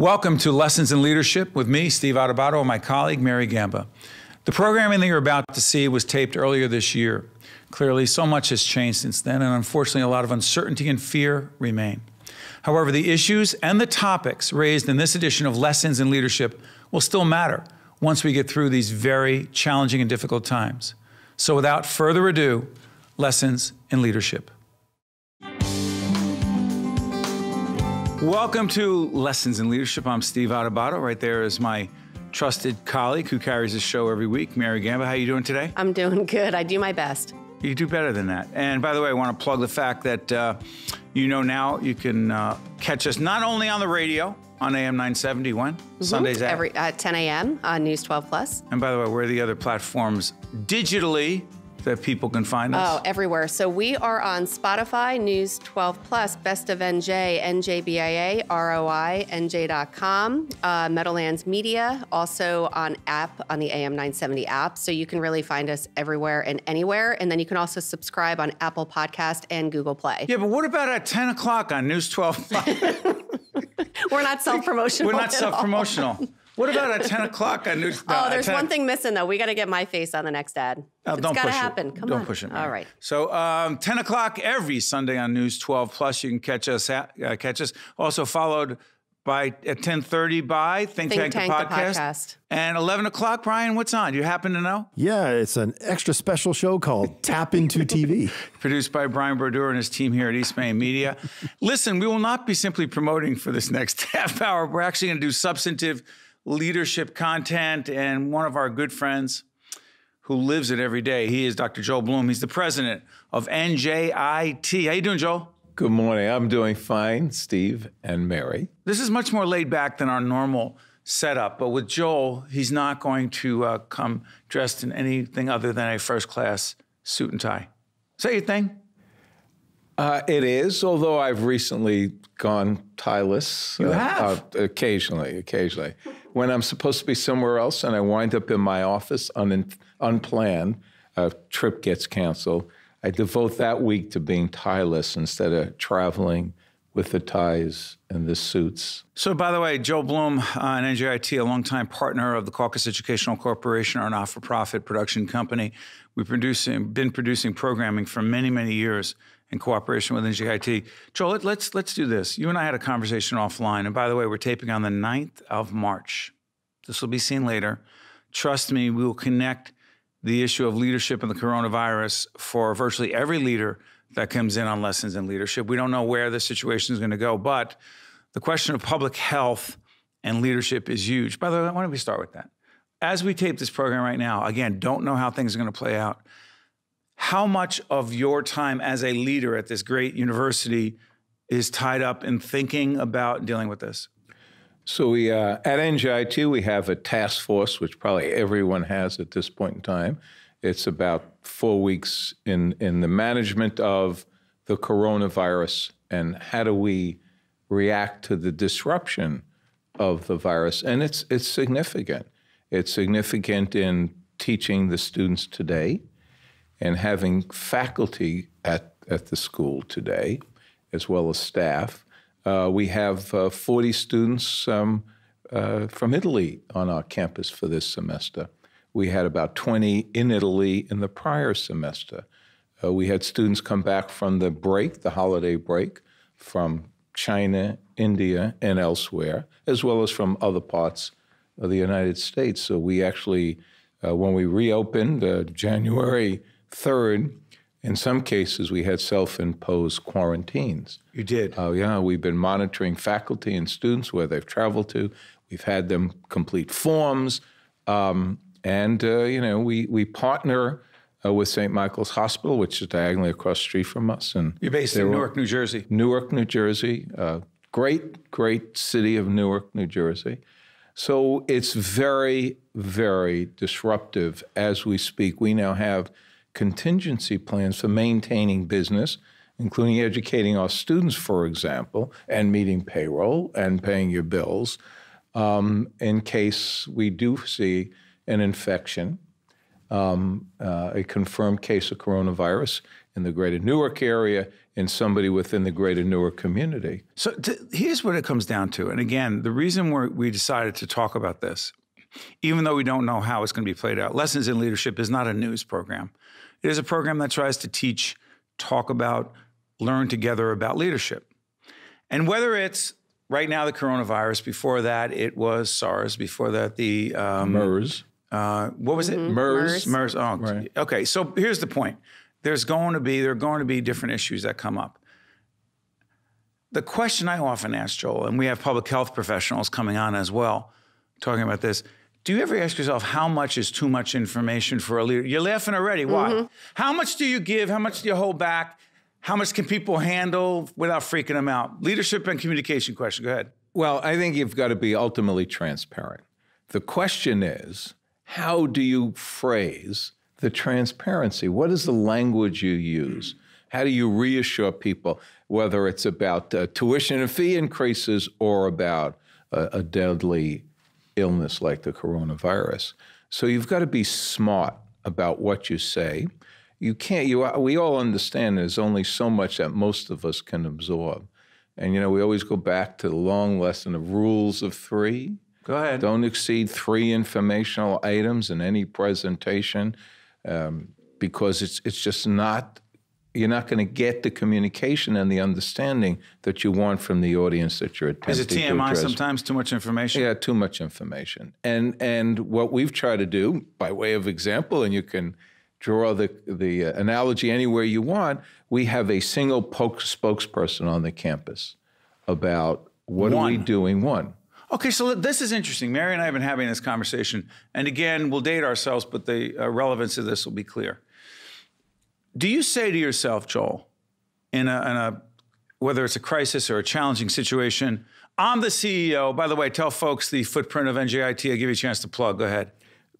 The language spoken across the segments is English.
Welcome to Lessons in Leadership with me, Steve Adubato, and my colleague, Mary Gamba. The programming that you're about to see was taped earlier this year. Clearly, so much has changed since then, and unfortunately, a lot of uncertainty and fear remain. However, the issues and the topics raised in this edition of Lessons in Leadership will still matter once we get through these very challenging and difficult times. So, without further ado, Lessons in Leadership. Welcome to Lessons in Leadership. I'm Steve Adubato. Right there is my trusted colleague who carries the show every week, Mary Gamba. How are you doing today? I'm doing good. I do my best. You do better than that. And by the way, I want to plug the fact that uh, you know now you can uh, catch us not only on the radio on AM 970 when mm-hmm. Sundays at every at 10 a.m. on News 12 Plus. And by the way, where are the other platforms digitally that people can find us? Oh, everywhere. So we are on Spotify, News 12 Plus, Best of NJ, NJBIA, ROI, NJ.com, uh, Meadowlands Media, also on app, on the AM 970 app. So you can really find us everywhere and anywhere. And then you can also subscribe on Apple Podcast and Google Play. Yeah, but what about at 10 o'clock on News 12 Plus? We're not self promotional. We're not self promotional. What about at 10 o'clock on News? Oh, there's one thing missing though. We got to get my face on the next ad. Oh, it's don't got to push happen. it. Come on. don't on. push it. All right. So um, 10 o'clock every Sunday on News 12 Plus. You can catch us. At, uh, catch us. Also followed by at 10:30 by Think, Think Tank, Tank, the, the podcast. podcast. And 11 o'clock, Brian. What's on? You happen to know? Yeah, it's an extra special show called Tap Into TV. Produced by Brian Brodeur and his team here at East Main Media. Listen, we will not be simply promoting for this next half hour. We're actually going to do substantive leadership content. And one of our good friends who lives it every day, he is Dr. Joel Bloom. He's the president of NJIT. How you doing, Joel? Good morning. I'm doing fine, Steve and Mary. This is much more laid back than our normal setup. But with Joel, he's not going to uh, come dressed in anything other than a first class suit and tie. Is that your thing? Uh, it is, although I've recently gone tieless. You uh, have? uh, occasionally, occasionally. When I'm supposed to be somewhere else and I wind up in my office un- unplanned, a trip gets canceled, I devote that week to being tieless instead of traveling with the ties and the suits. So, by the way, Joe Bloom uh, and NJIT, a longtime partner of the Caucus Educational Corporation, our not-for-profit production company. We've producing, been producing programming for many, many years in cooperation with NJIT. Joel, let, let's let's do this. You and I had a conversation offline, and by the way, we're taping on the 9th of March. This will be seen later. Trust me, we will connect the issue of leadership and the coronavirus for virtually every leader that comes in on lessons in leadership. We don't know where the situation is going to go, but the question of public health and leadership is huge. By the way, why don't we start with that? As we tape this program right now, again, don't know how things are going to play out. How much of your time as a leader at this great university is tied up in thinking about dealing with this? So we uh, at NJIT we have a task force, which probably everyone has at this point in time. It's about four weeks in in the management of the coronavirus and how do we react to the disruption of the virus, and it's it's significant. It's significant in teaching the students today, and having faculty at at the school today, as well as staff. Uh, we have uh, 40 students um, uh, from Italy on our campus for this semester. We had about 20 in Italy in the prior semester. Uh, we had students come back from the break, the holiday break, from China, India, and elsewhere, as well as from other parts of the United States. So we actually, uh, when we reopened uh, January 3rd, in some cases, we had self imposed quarantines. You did? Oh, yeah. We've been monitoring faculty and students where they've traveled to. We've had them complete forms. Um, and, uh, you know, we, we partner uh, with St. Michael's Hospital, which is diagonally across the street from us. And You're based in Newark, New Jersey. Newark, New Jersey. Uh, great, great city of Newark, New Jersey. So it's very, very disruptive as we speak. We now have contingency plans for maintaining business, including educating our students, for example, and meeting payroll and paying your bills um, in case we do see an infection, um, uh, a confirmed case of coronavirus in the greater Newark area in somebody within the greater Newark community. So t- here's what it comes down to. And again, the reason we decided to talk about this, even though we don't know how it's going to be played out, Lessons in Leadership is not a news program. It is a program that tries to teach, talk about, learn together about leadership. And whether it's right now the coronavirus, before that it was SARS, before that the um, MERS. uh, what was it? MERS. MERS. Oh, Right. okay. So here's the point. There's going to be there are going to be different issues that come up. The question I often ask Joel, and we have public health professionals coming on as well, talking about this. Do you ever ask yourself how much is too much information for a leader? You're laughing already. Why? How much do you give? How much do you hold back? How much can people handle without freaking them out? Leadership and communication question. Go ahead. Well, I think you've got to be ultimately transparent. The question is, how do you phrase the transparency? What is the language you use? How do you reassure people, whether it's about uh, tuition and fee increases or about a, a deadly illness like the coronavirus? So you've got to be smart about what you say. You can't. You. We all understand there's only so much that most of us can absorb. And you know, we always go back to the long lesson of rules of three. Go ahead. Don't exceed three informational items in any presentation, um, because it's it's just not. You're not going to get the communication and the understanding that you want from the audience that you're attempting Is it TMI address. sometimes too much information? Yeah, too much information. And and what we've tried to do, by way of example, and you can draw the the uh, analogy anywhere you want. We have a single po- spokesperson on the campus about what are we One. doing. One. Okay, so this is interesting. Mary and I have been having this conversation, and again, we'll date ourselves, but the uh, relevance of this will be clear. Do you say to yourself, Joel, in a, in a whether it's a crisis or a challenging situation, I'm the CEO. By the way, tell folks the footprint of NJIT. I'll give you a chance to plug. Go ahead.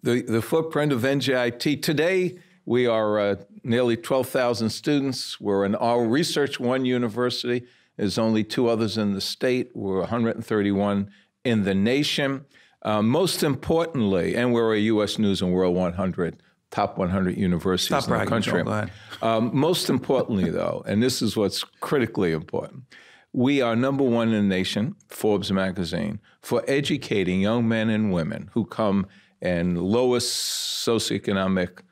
The, the footprint of NJIT today, we are uh, nearly 12,000 students. We're an Our Research One university. There's only two others in the state. We're 131 in the nation. Uh, most importantly, and we're a U.S. News and World 100 top 100 universities Stop in the country. Joel. Go ahead. Um, most importantly, though, and this is what's critically important, we are number one in the nation, Forbes magazine, for educating young men and women who come in lowest socioeconomic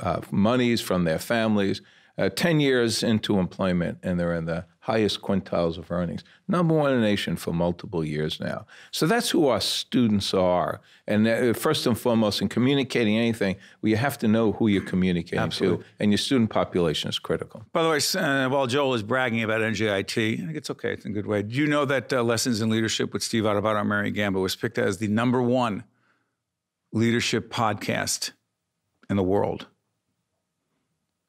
uh, monies from their families, uh, 10 years into employment, and they're in the highest quintiles of earnings. Number one in the nation for multiple years now. So that's who our students are. And uh, first and foremost, in communicating anything, well, you have to know who you're communicating to, and your student population is critical. By the way, uh, while Joel is bragging about NJIT, I think it's okay. It's in a good way. Do you know that uh, Lessons in Leadership with Steve Adubato and Mary Gamba was picked as the number one leadership podcast in the world?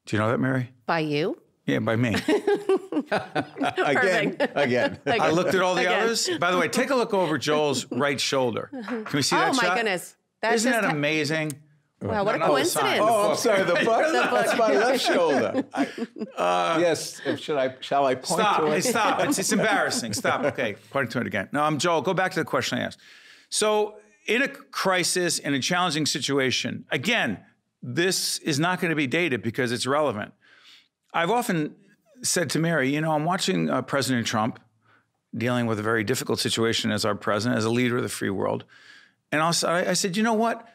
Do you know that, Mary? By you? Yeah, by me. Again, again. I looked at all the Again. others. By the way, take a look over Joel's right shoulder. Can we see Oh that Oh my shot? goodness. That's Isn't that amazing? Wow, what a Not the sign. coincidence. Oh, I'm sorry. The book. That's my left shoulder. Uh, yes. Should I? Shall I point Stop. to Hey, it? stop. It's, it's embarrassing. Stop. Okay. Pointing to it again. No, I'm Joel. Go back to the question I asked. So, in a crisis, in a challenging situation, again, this is not going to be dated because it's relevant. I've often said to Mary, you know, I'm watching uh, President Trump dealing with a very difficult situation as our president, as a leader of the free world. And also, I said, you know what?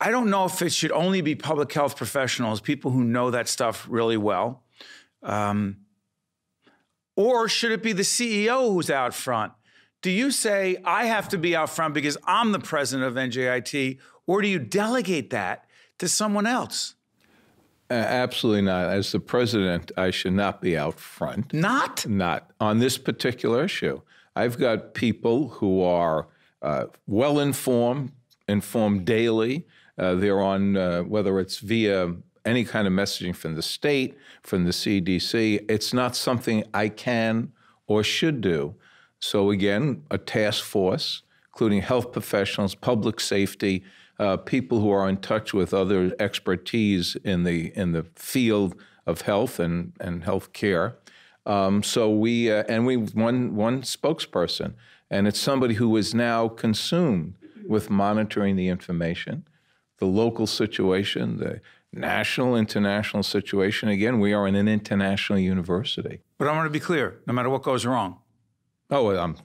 I don't know if it should only be public health professionals, people who know that stuff really well. Um, or should it be the CEO who's out front? Do you say, I have to be out front because I'm the president of NJIT? Or do you delegate that to someone else? Uh, absolutely not. As the president, I should not be out front. Not? Not on this particular issue. I've got people who are uh, well informed, informed daily. Uh, they're on, uh, whether it's via any kind of messaging from the state, from the CDC. It's not something I can or should do. So, again, a task force, including health professionals, public safety, uh, people who are in touch with other expertise in the, in the field of health and, and health care. Um, so we uh, and we one one spokesperson, and it's somebody who is now consumed with monitoring the information, the local situation, the national, international situation. Again, we are in an international university. But I want to be clear no matter what goes wrong. Oh, um,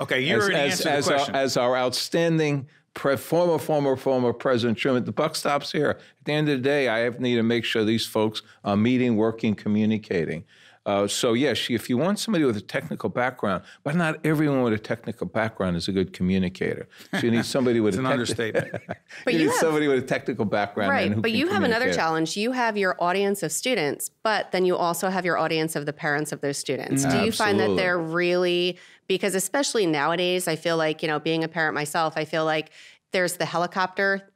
okay, you as, as, as. Our, as our outstanding pre- former, former, former President Truman, the buck stops here. At the end of the day, I have need to make sure these folks are meeting, working, communicating. Uh, so yes, if you want somebody with a technical background, but not everyone with a technical background is a good communicator. So you need somebody with It's a an tec- understatement. But you, you need have- somebody with a technical background. Right, who but you have another challenge. You have your audience of students, but then you also have your audience of the parents of those students. Do you find that they're really because especially nowadays, I feel like, you know, being a parent myself, I feel like there's the helicopter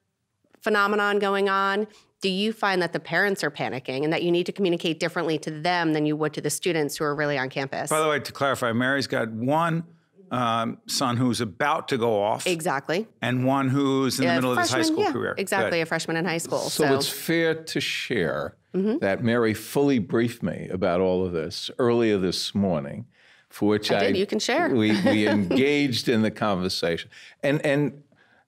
phenomenon going on. Do you find that the parents are panicking and that you need to communicate differently to them than you would to the students who are really on campus? By the way, to clarify, Mary's got one um, son who's about to go off exactly. and one who's in the A middle of his high school yeah, career. Exactly, Good. a freshman in high school. So, So, it's fair to share Mm-hmm. that Mary fully briefed me about all of this earlier this morning, for which I, did. You can share. We, we engaged in the conversation, and and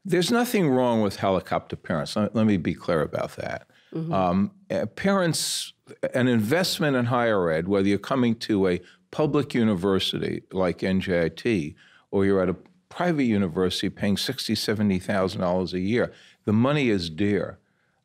there's nothing wrong with helicopter parents. Let, let me be clear about that. Mm-hmm. Um, uh, parents, an investment in higher ed, whether you're coming to a public university like NJIT or you're at a private university paying sixty, seventy thousand dollars a year, the money is dear.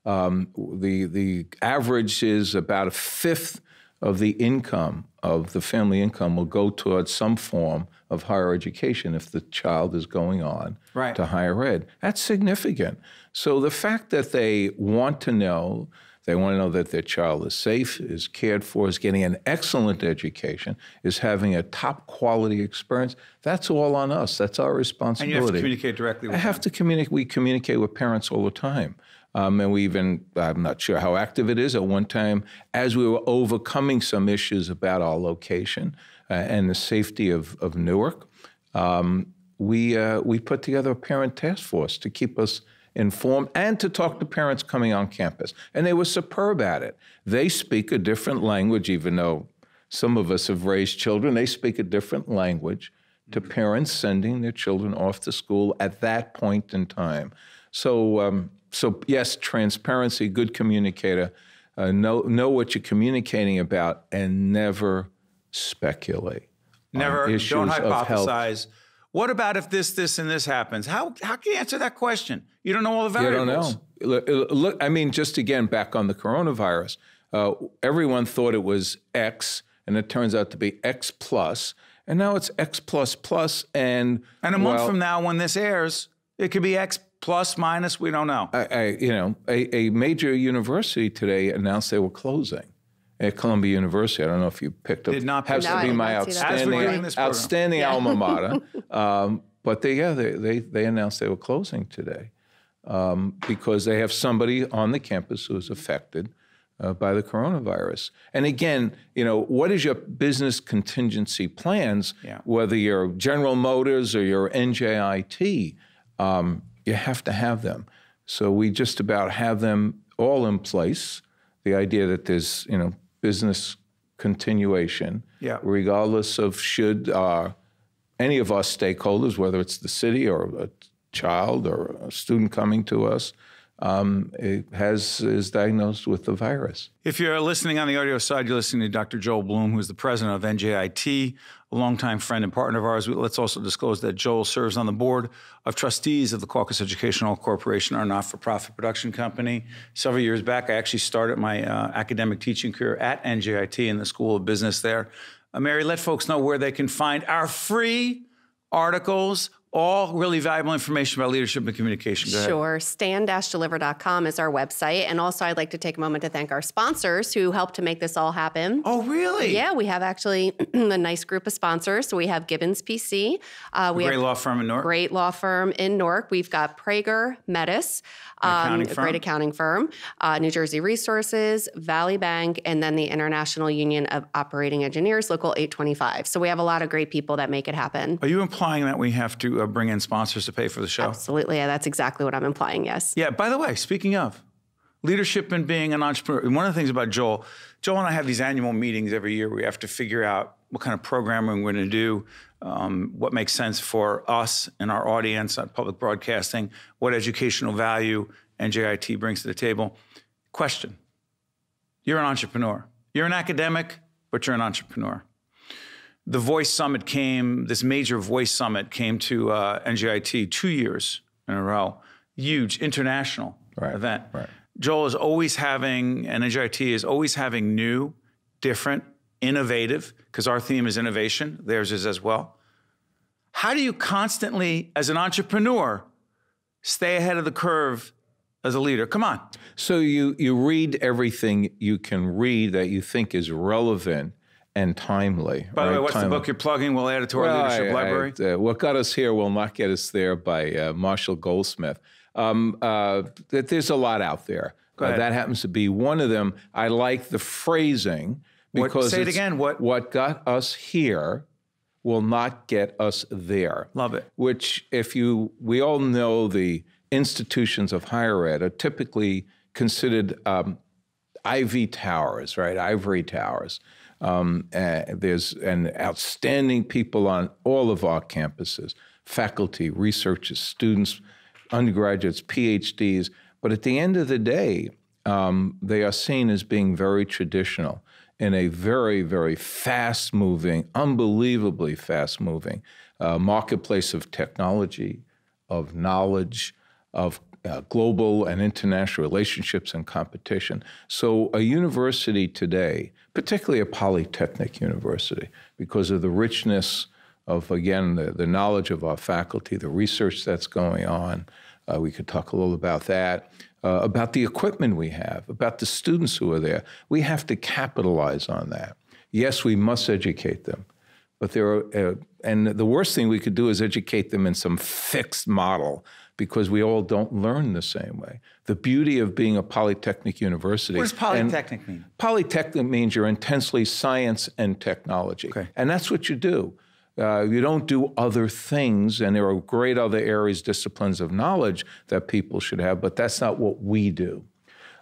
Um, the the average is about a fifth of the income of the family income will go towards some form of higher education if the child is going on Right. to higher ed. That's significant. So the fact that they want to know, they want to know that their child is safe, is cared for, is getting an excellent education, is having a top quality experience, that's all on us. That's our responsibility. And you have to communicate directly I with have them. to communicate. We communicate with parents all the time. Um, and we even, I'm not sure how active it is. At one time, as we were overcoming some issues about our location uh, and the safety of, of Newark, um, we, uh, we put together a parent task force to keep us informed and to talk to parents coming on campus. And they were superb at it. They speak a different language, even though some of us have raised children, they speak a different language to parents sending their children off to school at that point in time. So, um, so yes, transparency, good communicator, uh, know know what you're communicating about, and never speculate. Never, don't hypothesize. What about if this, this, and this happens? How, how can you answer that question? You don't know all the You variables. don't know. Look, look, I mean, just again, back on the coronavirus, uh, everyone thought it was X, and it turns out to be X plus, and now it's X plus plus, and And a month well, from now, when this airs, it could be X plus, minus, we don't know. I, I, you know, a, a major university today announced they were closing. At Columbia University, I don't know if you picked up. Did not pick Happens No, to be my not see that. As we're outstanding, doing this program. outstanding alma mater. um, but they, yeah, they, they, they announced they were closing today um, because they have somebody on the campus who is affected uh, by the coronavirus. And again, you know, what is your business contingency plans? Yeah. Whether you're General Motors or you're NJIT, um, you have to have them. So we just about have them all in place. The idea that there's, you know, business continuation, Yeah. regardless of should uh, any of our stakeholders, whether it's the city or a child or a student coming to us, um, has is diagnosed with the virus. If you're listening on the audio side, you're listening to Dr. Joel Bloom, who's the president of NJIT, a longtime friend and partner of ours. Let's also disclose that Joel serves on the board of trustees of the Caucus Educational Corporation, our not for profit production company. Several years back, I actually started my uh, academic teaching career at NJIT in the School of Business there. Uh, Mary, let folks know where they can find our free articles, all really valuable information about leadership and communication. Go ahead. Sure. Stand-deliver.com is our website. And also, I'd like to take a moment to thank our sponsors who helped to make this all happen. Oh, really? Yeah, we have actually a nice group of sponsors. So we have Gibbons PC. Uh, we Great have law firm in Newark. great law firm in Newark. We've got Prager Metis, um, accounting a firm. great accounting firm, uh, New Jersey Resources, Valley Bank, and then the International Union of Operating Engineers, Local 825. So we have a lot of great people that make it happen. Are you implying that we have to uh, bring in sponsors to pay for the show? Absolutely. Yeah, that's exactly what I'm implying. Yes. Yeah, by the way, speaking of leadership and being an entrepreneur, one of the things about Joel, Joel and I have these annual meetings every year. Where we have to figure out what kind of programming we're going to do, um, what makes sense for us and our audience on public broadcasting, what educational value NJIT brings to the table. Question You're an entrepreneur. You're an academic, but you're an entrepreneur. The Voice Summit came, this major Voice Summit came to uh, NJIT two years in a row. Huge international Right, event. right. Joel is always having, and NJIT is always having new, different, innovative, because our theme is innovation, theirs is as well. How do you constantly, as an entrepreneur, stay ahead of the curve as a leader? Come on. So you you read everything you can read that you think is relevant and timely. By the way, what's the book you're plugging? We'll add it to our Well, leadership I- library. I- uh, what got us here will not get us there by uh, Marshall Goldsmith. Um, uh, there's a lot out there. Uh, ahead. that happens to be one of them. I like the phrasing What- because say it again, what- what got us here will not get us there. Love it. Which, if you, we all know the institutions of higher ed are typically considered um, ivy towers, right? Ivory towers. Um, uh, there's an outstanding people on all of our campuses, faculty, researchers, students, undergraduates, PhDs. But at the end of the day, um, they are seen as being very traditional in a very, very fast moving, unbelievably fast moving uh, marketplace of technology, of knowledge, of uh, global and international relationships and competition. So, a university today, particularly a polytechnic university, because of the richness of, again, the, the knowledge of our faculty, the research that's going on, uh, we could talk a little about that, uh, about the equipment we have, about the students who are there. We have to capitalize on that. Yes, we must educate them. But there are, uh, and the worst thing we could do is educate them in some fixed model because we all don't learn the same way. The beauty of being a polytechnic university. what does polytechnic mean? Polytechnic means you're intensely science and technology. Okay. And that's what you do. Uh, you don't do other things, and there are great other areas, disciplines of knowledge that people should have, but that's not what we do.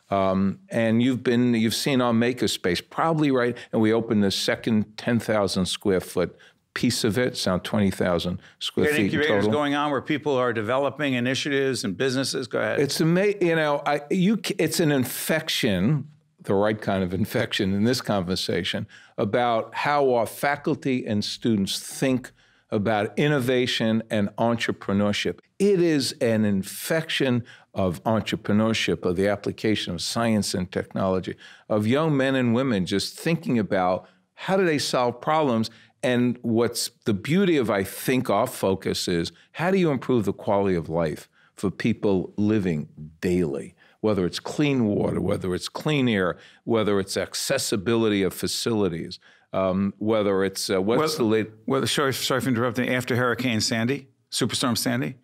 Um, and you've been, you've seen our makerspace, probably right. And we opened the second 10,000 square foot piece of it, it's now 20,000 square feet in incubators total. going on where people are developing initiatives and businesses. Go ahead. It's amazing, you know. I, you, it's an infection, the right kind of infection in this conversation about how our faculty and students think about innovation and entrepreneurship. It is an infection of entrepreneurship, of the application of science and technology, of young men and women just thinking about how do they solve problems. And what's the beauty of, I think, our focus is how do you improve the quality of life for people living daily? Whether it's clean water, whether it's clean air, whether it's accessibility of facilities, um, whether it's uh, what's the late. Well, sorry, sorry for interrupting. After Hurricane Sandy, Superstorm Sandy,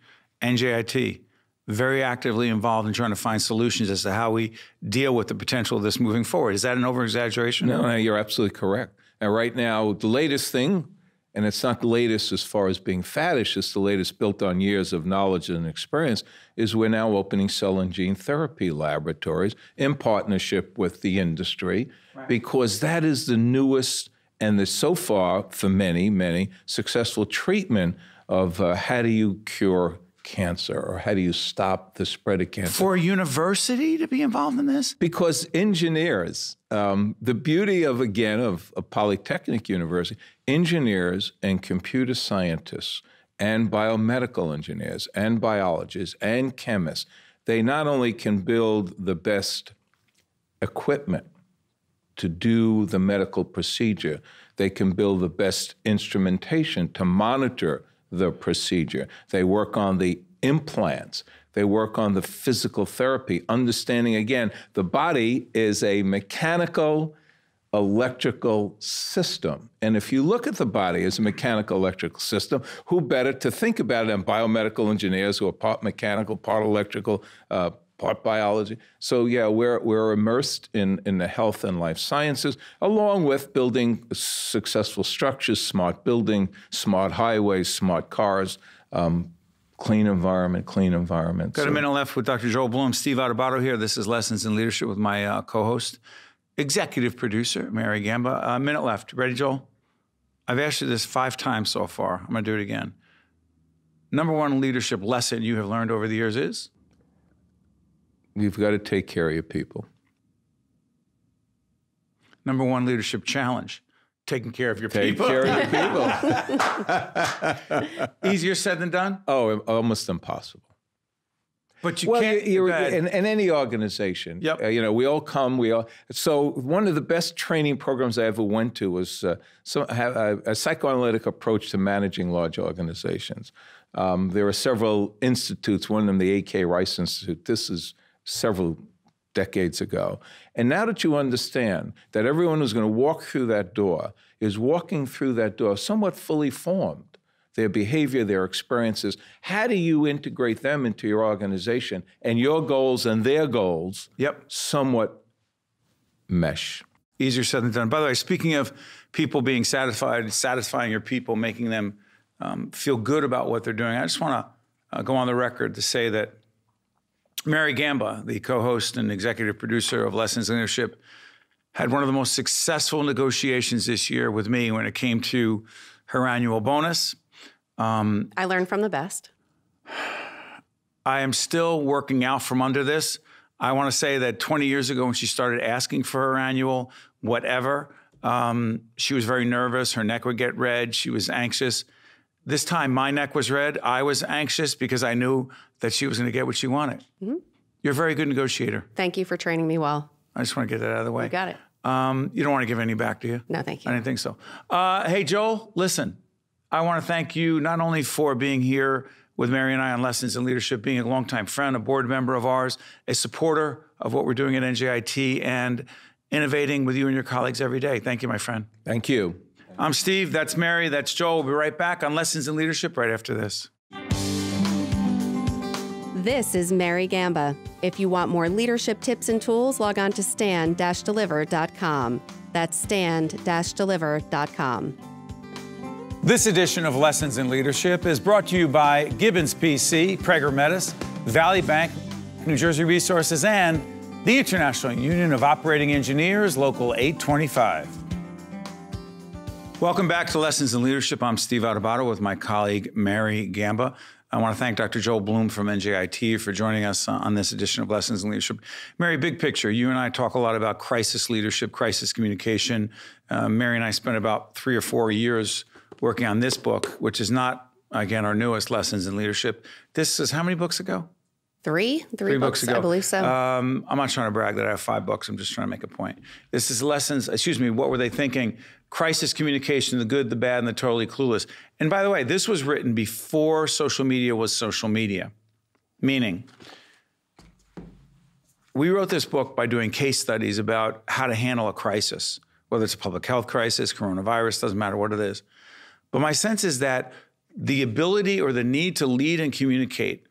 NJIT very actively involved in trying to find solutions as to how we deal with the potential of this moving forward. Is that an over exaggeration? No, no, you're absolutely correct. And right now, the latest thing, and it's not the latest as far as being faddish, it's the latest built on years of knowledge and experience, is we're now opening cell and gene therapy laboratories in partnership with the industry because that is the newest and the so far, for many, many, successful treatment of uh, how do you cure cancer or how do you stop the spread of cancer. For a university to be involved in this? Because engineers, um, the beauty of, again, of a polytechnic university, engineers and computer scientists and biomedical engineers and biologists and chemists, they not only can build the best equipment to do the medical procedure, they can build the best instrumentation to monitor the procedure. They work on the implants. They work on the physical therapy, understanding again, the body is a mechanical electrical system. And if you look at the body as a mechanical electrical system, who better to think about it than biomedical engineers who are part mechanical, part electrical, uh, part biology. So yeah, we're we're immersed in in the health and life sciences, along with building successful structures, smart building, smart highways, smart cars, um, clean environment, clean environment. Got a minute left with Dr. Joel Bloom. Steve Adubato here. This is Lessons in Leadership with my uh, co-host, executive producer, Mary Gamba. A minute left. Ready, Joel? I've asked you this five times so far. I'm going to do it again. Number one leadership lesson you have learned over the years is? You've got to take care of your people. number one leadership challenge taking care of your Take people. Take care of your people. Easier said than done, oh, almost impossible. but you well, can't. you're, ahead. in, in any organization, Yep. uh, you know, we all come. We all. So one of the best training programs I ever went to was uh, so, have a, a psychoanalytic approach to managing large organizations. Um, there are several institutes. One of them, the A.K. Rice Institute. This is several decades ago. And now that you understand that everyone who's going to walk through that door is walking through that door somewhat fully formed, their behavior, their experiences, how do you integrate them into your organization and your goals and their goals yep. somewhat mesh? Easier said than done. By the way, speaking of people being satisfied, satisfying your people, making them um, feel good about what they're doing, I just want to uh, go on the record to say that Mary Gamba, the co host and executive producer of Lessons in Leadership, had one of the most successful negotiations this year with me when it came to her annual bonus. I learned from the best. I am still working out from under this. I want to say that 20 years ago, when she started asking for her annual whatever, um, she was very nervous. Her neck would get red. She was anxious. This time, my neck was red. I was anxious because I knew that she was going to get what she wanted. You're a very good negotiator. Thank you for training me well. I just want to get that out of the way. You got it. Um, you don't want to give any back, do you? No, thank you. I didn't think so. Uh, hey, Joel, listen, I want to thank you not only for being here with Mary and I on Lessons in Leadership, being a longtime friend, a board member of ours, a supporter of what we're doing at NJIT, and innovating with you and your colleagues every day. Thank you, my friend. Thank you. I'm Steve. That's Mary. That's Joel. We'll be right back on Lessons in Leadership right after this. This is Mary Gamba. If you want more leadership tips and tools, log on to stand-deliver.com. That's stand-deliver.com. This edition of Lessons in Leadership is brought to you by Gibbons PC, Prager Metis, Valley Bank, New Jersey Resources, and the International Union of Operating Engineers, Local 825. Welcome back to Lessons in Leadership. I'm Steve Adubato with my colleague Mary Gamba. I want to thank Dr. Joel Bloom from NJIT for joining us on this edition of Lessons in Leadership. Mary, big picture. You and I talk a lot about crisis leadership, crisis communication. Uh, Mary and I spent about three or four years working on this book, which is not, again, our newest Lessons in Leadership. This is how many books ago? Three? Three, Three books, books ago. I believe so. Um, I'm not trying to brag that I have five books. I'm just trying to make a point. This is lessons, excuse me, what were they thinking? Crisis communication, the good, the bad, and the totally clueless. And by the way, this was written before social media was social media, meaning we wrote this book by doing case studies about how to handle a crisis, whether it's a public health crisis, coronavirus, doesn't matter what it is. But my sense is that the ability or the need to lead and communicate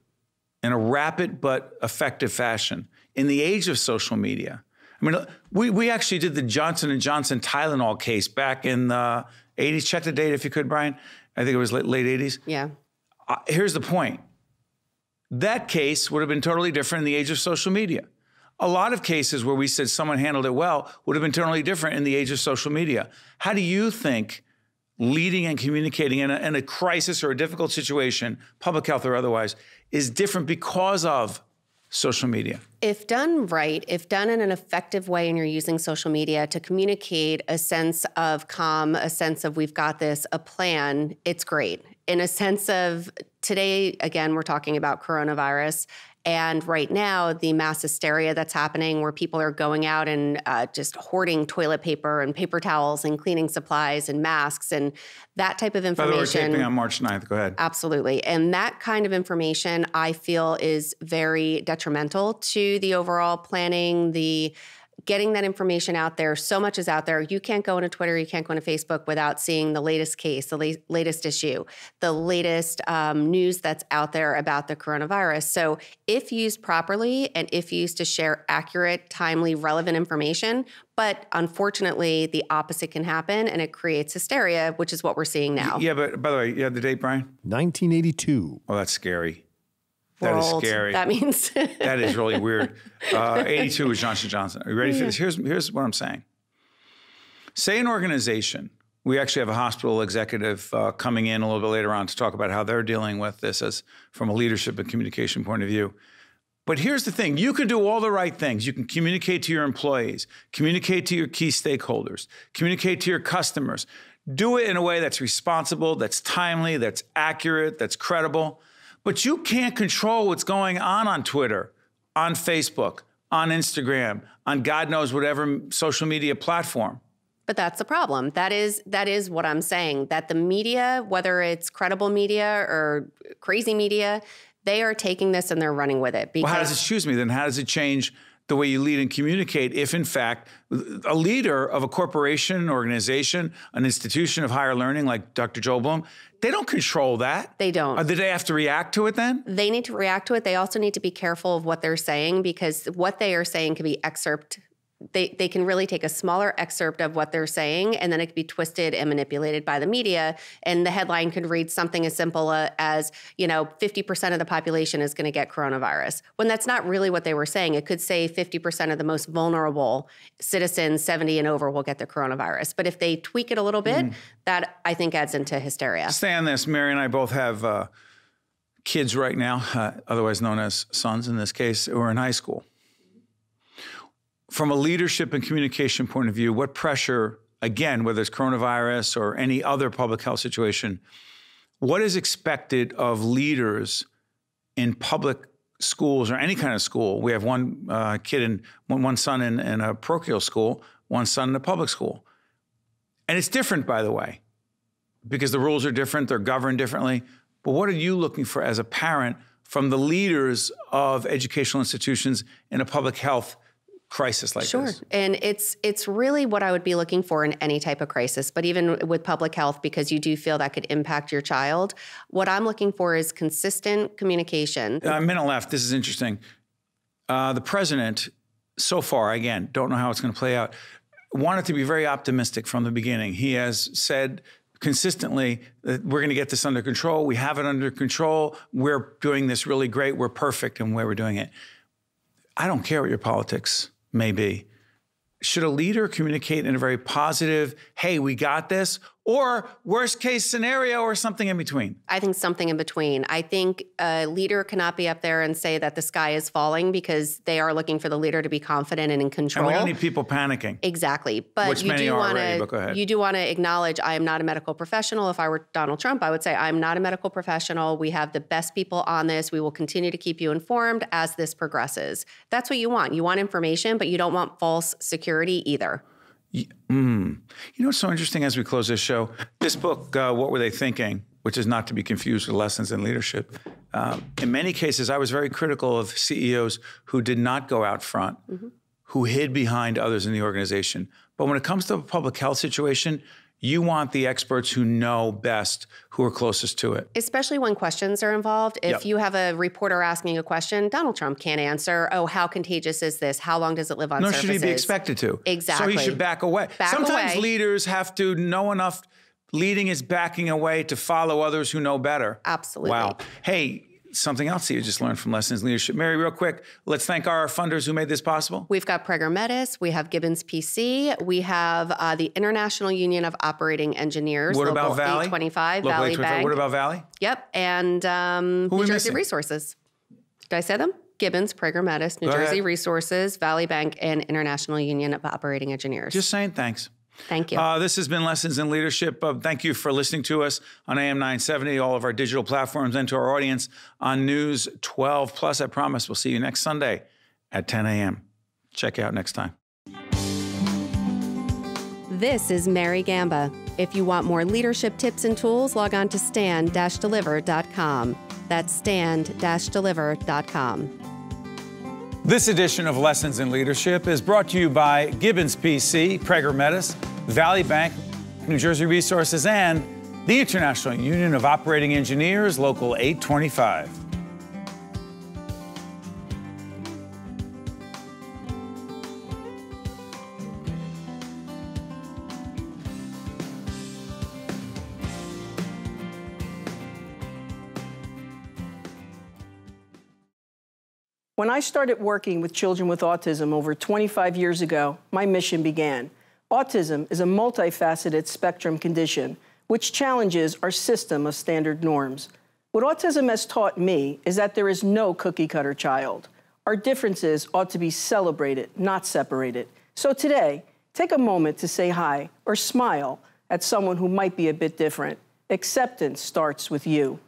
in a rapid but effective fashion in the age of social media. I mean, we, we actually did the Johnson and Johnson Tylenol case back in the 80s. Check the date if you could, Brian. I think it was late, late 80s. yeah. Uh, here's the point. That case would have been totally different in the age of social media. A lot of cases where we said someone handled it well would have been totally different in the age of social media. How do you think leading and communicating in a, in a crisis or a difficult situation, public health or otherwise, is different because of social media? If done right, if done in an effective way, and you're using social media to communicate a sense of calm, a sense of we've got this, a plan, it's great. In a sense of today, again, we're talking about coronavirus. And right now, the mass hysteria that's happening where people are going out and uh, just hoarding toilet paper and paper towels and cleaning supplies and masks and that type of By the way, we're information. taping on March 9th. Go ahead. Absolutely. And that kind of information I feel is very detrimental to the overall planning, the getting that information out there. So much is out there. You can't go into Twitter, you can't go into Facebook without seeing the latest case, the la- latest issue, the latest um, news that's out there about the coronavirus. So, if used properly and if used to share accurate, timely, relevant information, but unfortunately, the opposite can happen and it creates hysteria, which is what we're seeing now. Yeah, but by the way, you have the date, Brian? 1982. Oh, that's scary. That is scary. That means That is really weird. Uh, 82 was Johnson Johnson. Are you ready for this? Here's, here's what I'm saying. Say an organization, we actually have a hospital executive uh, coming in a little bit later on to talk about how they're dealing with this as from a leadership and communication point of view. But here's the thing you can do all the right things. You can communicate to your employees, communicate to your key stakeholders, communicate to your customers. Do it in a way that's responsible, that's timely, that's accurate, that's credible. But you can't control what's going on on Twitter, on Facebook, on Instagram, on God knows whatever social media platform. But that's the problem. That is that is what I'm saying. That the media, whether it's credible media or crazy media, they are taking this and they're running with it. Because well, how does it, excuse me, then how does it change the way you lead and communicate if, in fact, a leader of a corporation, organization, an institution of higher learning like Dr. Joel Bloom, they don't control that. They don't. Or do they have to react to it then? They need to react to it. They also need to be careful of what they're saying because what they are saying can be excerpt they, they can really take a smaller excerpt of what they're saying and then it could be twisted and manipulated by the media and the headline could read something as simple uh, as you know 50% of the population is going to get coronavirus when that's not really what they were saying. It could say 50% of the most vulnerable citizens 70 and over will get the coronavirus. But if they tweak it a little bit mm. that i think adds into hysteria. Stay on this mary and i both have uh, kids right now uh, otherwise known as sons in this case who are in high school from a leadership and communication point of view, what pressure, again, whether it's coronavirus or any other public health situation, what is expected of leaders in public schools or any kind of school? We have one uh, kid and one, one son in, in a parochial school, one son in a public school. And it's different, by the way, because the rules are different, they're governed differently. But what are you looking for as a parent from the leaders of educational institutions in a public health crisis like sure. this? Sure. And it's it's really what I would be looking for in any type of crisis, but even with public health because you do feel that could impact your child, what I'm looking for is consistent communication. Uh, minute left. This is interesting. Uh, the president so far again, don't know how it's going to play out, wanted to be very optimistic from the beginning. He has said consistently that we're going to get this under control. We have it under control. We're doing this really great. We're perfect in where we're doing it. I don't care what your politics may be. Should a leader communicate in a very positive, hey, we got this, or worst case scenario or something in between? I think something in between. I think a leader cannot be up there and say that the sky is falling because they are looking for the leader to be confident and in control. And we don't need people panicking. Exactly. But Which you do want to you do want to acknowledge I am not a medical professional. If I were Donald Trump, I would say I'm not a medical professional. We have the best people on this. We will continue to keep you informed as this progresses. That's what you want. You want information, but you don't want false security either. Mm. You know what's so interesting as we close this show? This book, uh, What Were They Thinking? Which is not to be confused with Lessons in Leadership. Um, in many cases, I was very critical of CEOs who did not go out front, mm-hmm. who hid behind others in the organization. But when it comes to a public health situation, you want the experts who know best, who are closest to it. Especially when questions are involved. If yep. you have a reporter asking a question, Donald Trump can't answer, oh, how contagious is this? How long does it live on Nor surfaces? should he be expected to. Exactly. So he should back away. Back Sometimes away. leaders have to know enough. Leading is backing away to follow others who know better. Absolutely. Wow. Hey, something else that you just learned from Lessons in Leadership. Mary, real quick, let's thank our funders who made this possible. We've got Prager Metis, we have Gibbons PC, we have uh, the International Union of Operating Engineers. What about Valley? 825, Valley 825. Bank. What about Valley? Yep, and um, New Jersey missing? Resources. Did I say them? Gibbons, Prager Metis, New Go Jersey ahead. Resources, Valley Bank, and International Union of Operating Engineers. Just saying thanks. Thank you. Uh, this has been Lessons in Leadership. Uh, thank you for listening to us on AM 970, all of our digital platforms, and to our audience on News 12 Plus. I promise we'll see you next Sunday at 10 a.m. Check out next time. This is Mary Gamba. If you want more leadership tips and tools, log on to stand-deliver.com. That's stand-deliver.com. This edition of Lessons in Leadership is brought to you by Gibbons PC, Prager Metis, Valley Bank, New Jersey Resources, and the International Union of Operating Engineers, Local 825. When I started working with children with autism over 25 years ago, my mission began. Autism is a multifaceted spectrum condition which challenges our system of standard norms. What autism has taught me is that there is no cookie cutter child. Our differences ought to be celebrated, not separated. So today, take a moment to say hi or smile at someone who might be a bit different. Acceptance starts with you.